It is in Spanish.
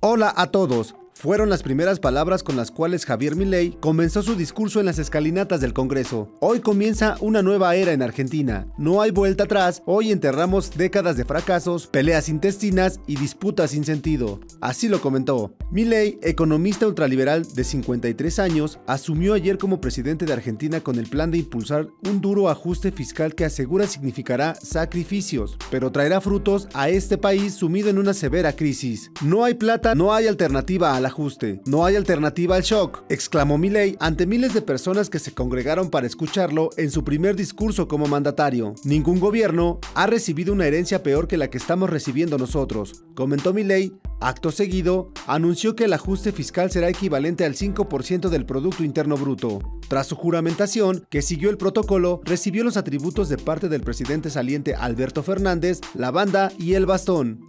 Hola a todos. Fueron las primeras palabras con las cuales Javier Milei comenzó su discurso en las escalinatas del Congreso. Hoy comienza una nueva era en Argentina. No hay vuelta atrás, hoy enterramos décadas de fracasos, peleas intestinas y disputas sin sentido. Así lo comentó. Milei, economista ultraliberal de 53 años, asumió ayer como presidente de Argentina con el plan de impulsar un duro ajuste fiscal que asegura significará sacrificios, pero traerá frutos a este país sumido en una severa crisis. No hay plata, no hay alternativa a la ajuste. No hay alternativa al shock, exclamó Milei ante miles de personas que se congregaron para escucharlo en su primer discurso como mandatario. Ningún gobierno ha recibido una herencia peor que la que estamos recibiendo nosotros, comentó Milei Acto seguido, anunció que el ajuste fiscal será equivalente al 5% del Producto Interno Bruto. Tras su juramentación, que siguió el protocolo, recibió los atributos de parte del presidente saliente Alberto Fernández, la banda y el bastón.